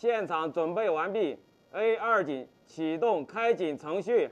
现场准备完毕。A 二井启动开井程序。